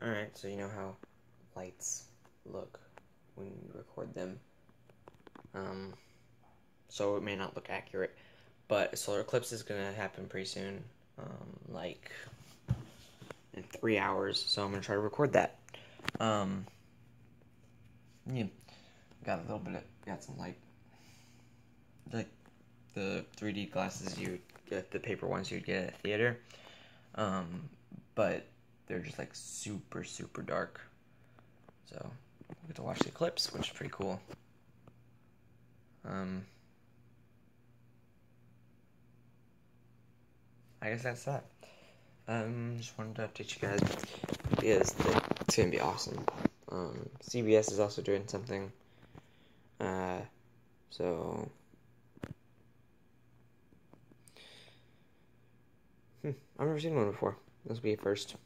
Alright, so you know how lights look when you record them. Um, so it may not look accurate, but solar eclipse is going to happen pretty soon, um, like in three hours, so I'm going to try to record that. Um, yeah, got a little bit of, got some light, like the 3D glasses you get, the paper ones you'd get at a theater, um, but they're just like super, super dark. So we get to watch the eclipse, which is pretty cool. Um, I guess that's that. Um, just wanted to update you guys because it's gonna be awesome. Um, CBS is also doing something. Uh, so. Hmm, I've never seen one before. This will be a first.